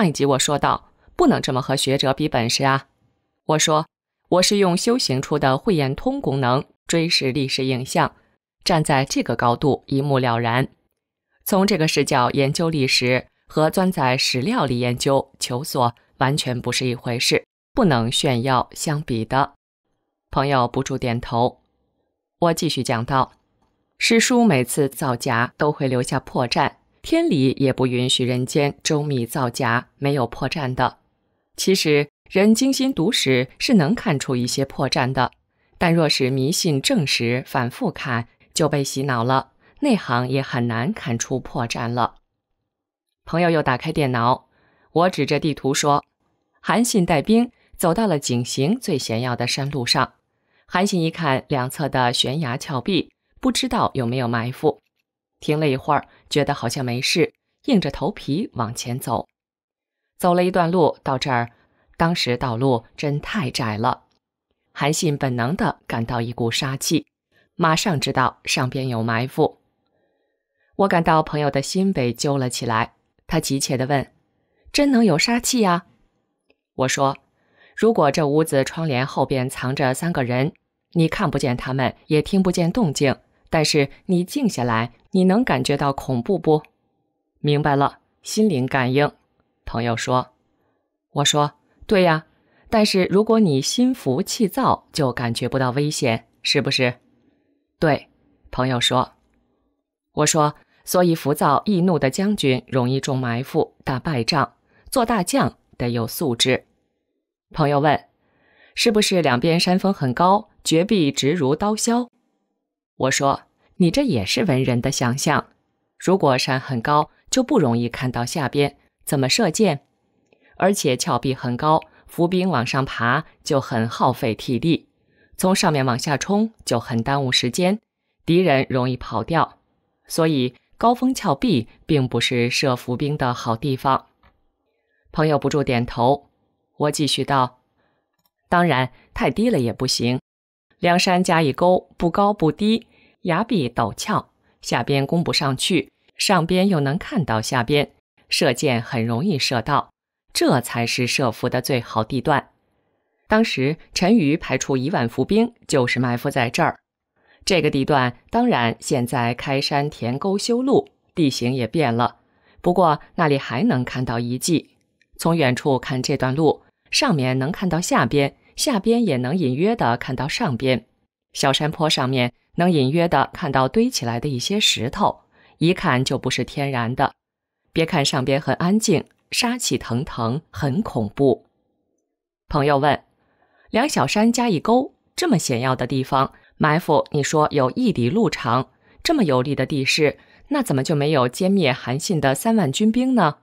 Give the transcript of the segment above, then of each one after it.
上一集我说到，不能这么和学者比本事啊。我说，我是用修行出的慧眼通功能追视历史影像，站在这个高度一目了然。从这个视角研究历史，和钻在史料里研究求索完全不是一回事，不能炫耀相比的。朋友不住点头。我继续讲到，史书每次造假都会留下破绽，天理也不允许人间周密造假没有破绽的。其实。人精心读史是能看出一些破绽的，但若是迷信正史，反复看就被洗脑了，内行也很难看出破绽了。朋友又打开电脑，我指着地图说：“韩信带兵走到了井陉最险要的山路上。韩信一看两侧的悬崖峭壁，不知道有没有埋伏，停了一会儿，觉得好像没事，硬着头皮往前走。走了一段路，到这儿。”当时道路真太窄了，韩信本能地感到一股杀气，马上知道上边有埋伏。我感到朋友的心被揪了起来，他急切地问：“真能有杀气呀？”我说：“如果这屋子窗帘后边藏着三个人，你看不见他们，也听不见动静，但是你静下来，你能感觉到恐怖不？”明白了，心灵感应。朋友说：“我说。”对呀，但是如果你心浮气躁，就感觉不到危险，是不是？对，朋友说。我说，所以浮躁易怒的将军容易中埋伏、打败仗。做大将得有素质。朋友问，是不是两边山峰很高，绝壁直如刀削？我说，你这也是文人的想象。如果山很高，就不容易看到下边，怎么射箭？而且峭壁很高，伏兵往上爬就很耗费体力，从上面往下冲就很耽误时间，敌人容易跑掉，所以高峰峭壁并不是设伏兵的好地方。朋友不住点头，我继续道：“当然，太低了也不行，梁山加一沟，不高不低，崖壁陡峭，下边攻不上去，上边又能看到下边，射箭很容易射到。”这才是设伏的最好地段。当时陈馀派出一万伏兵，就是埋伏在这儿。这个地段当然现在开山填沟修路，地形也变了。不过那里还能看到遗迹。从远处看这段路，上面能看到下边，下边也能隐约的看到上边。小山坡上面能隐约的看到堆起来的一些石头，一看就不是天然的。别看上边很安静。杀气腾腾，很恐怖。朋友问：“两小山加一沟，这么险要的地方埋伏，你说有一里路长，这么有利的地势，那怎么就没有歼灭韩信的三万军兵呢？”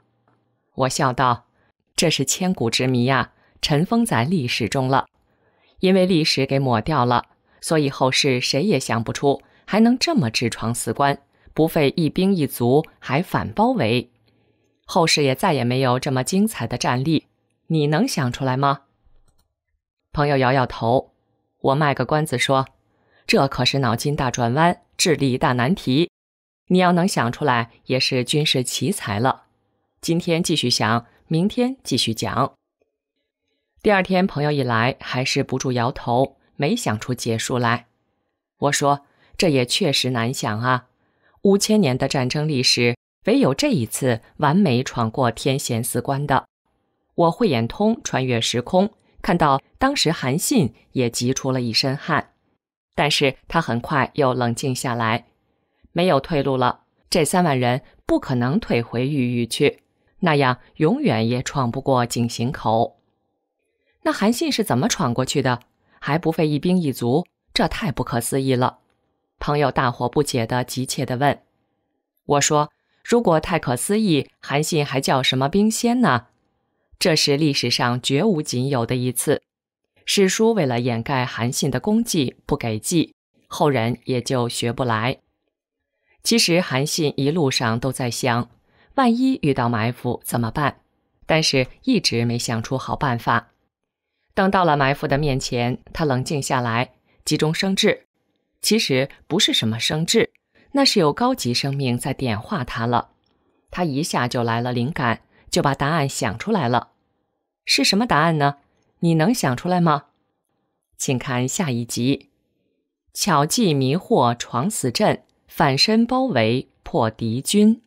我笑道：“这是千古之谜呀，尘封在历史中了。因为历史给抹掉了，所以后世谁也想不出还能这么直闯死关，不费一兵一卒，还反包围。”后世也再也没有这么精彩的战例，你能想出来吗？朋友摇摇头。我卖个关子说，这可是脑筋大转弯、智力大难题。你要能想出来，也是军事奇才了。今天继续想，明天继续讲。第二天，朋友一来，还是不住摇头，没想出结束来。我说，这也确实难想啊，五千年的战争历史。唯有这一次完美闯过天险四关的，我慧眼通穿越时空，看到当时韩信也急出了一身汗，但是他很快又冷静下来，没有退路了。这三万人不可能退回豫域去，那样永远也闯不过井陉口。那韩信是怎么闯过去的？还不费一兵一卒？这太不可思议了！朋友大惑不解的急切地问：“我说。”如果太可思议，韩信还叫什么兵仙呢？这是历史上绝无仅有的一次。史书为了掩盖韩信的功绩，不给记，后人也就学不来。其实韩信一路上都在想，万一遇到埋伏怎么办？但是一直没想出好办法。等到了埋伏的面前他冷静下来急中生智。其实不是什么生智那是有高级生命在点化他了。他一下就来了灵感就把答案想出来了。是什么答案呢？你能想出来吗？请看下一集。巧计迷惑闯死阵反身包围破敌军。